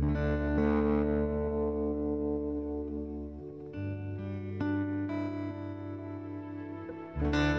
thank you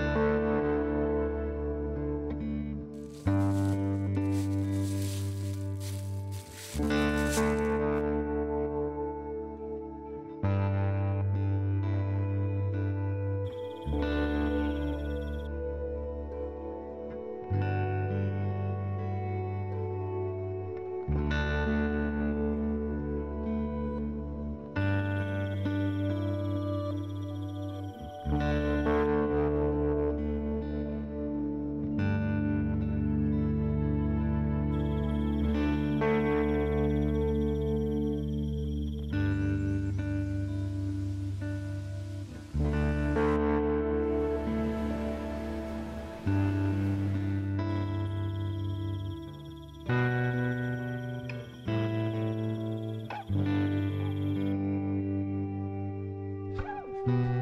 Bye.